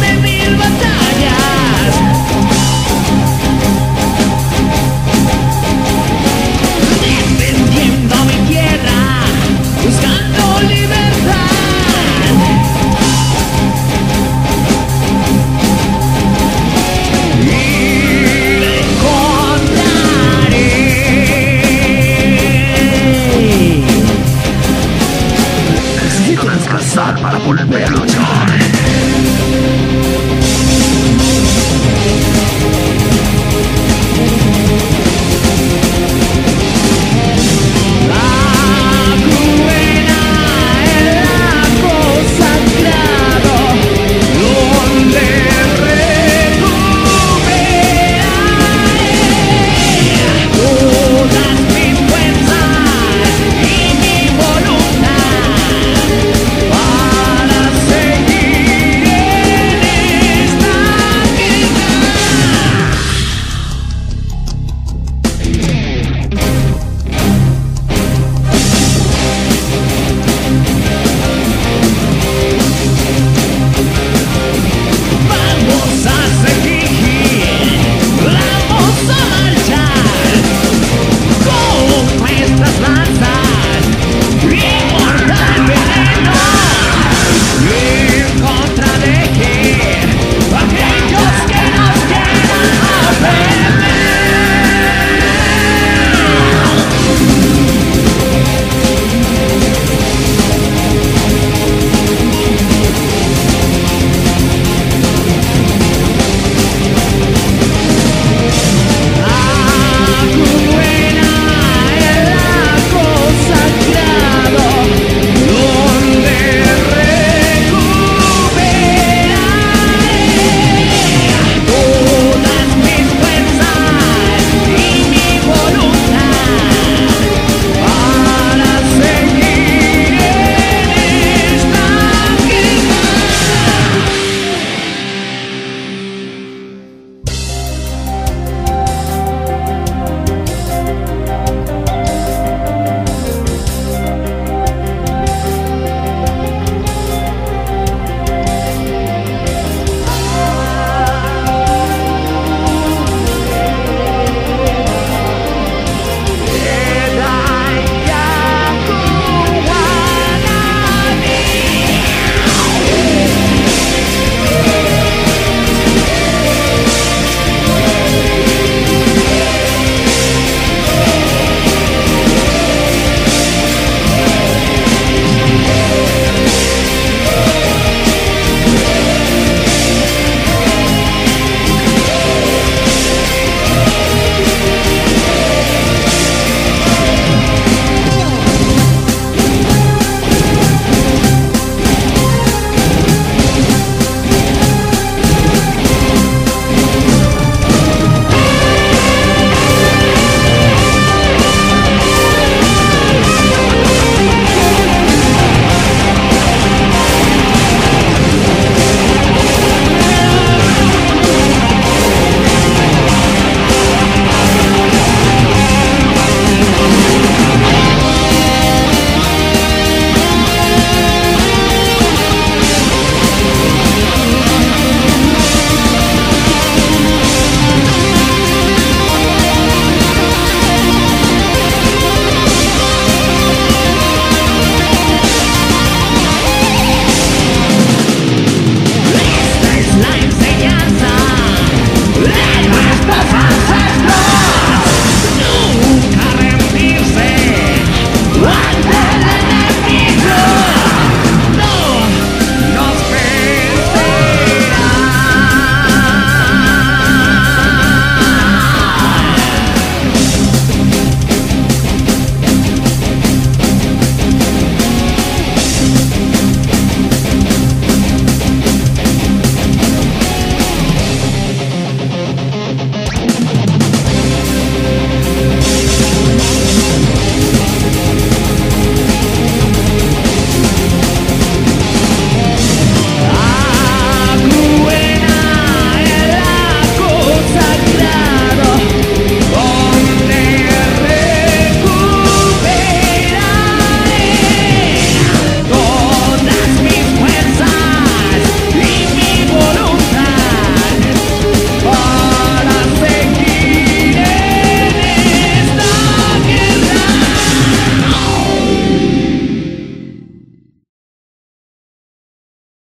de mil batallas.